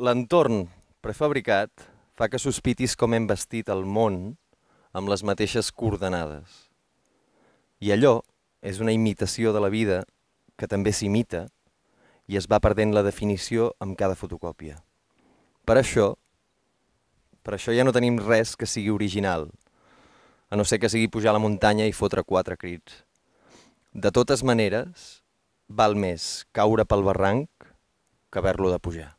L'entorn prefabricat fa que sospitis com hem vestit el món amb les mateixes coordenades. I allò és una imitació de la vida que també s'imita i es va perdent la definició amb cada fotocòpia. Per això, per això ja no tenim res que sigui original, a no ser que sigui pujar a la muntanya i fotre quatre crits. De totes maneres, val més caure pel barranc que haver-lo de pujar.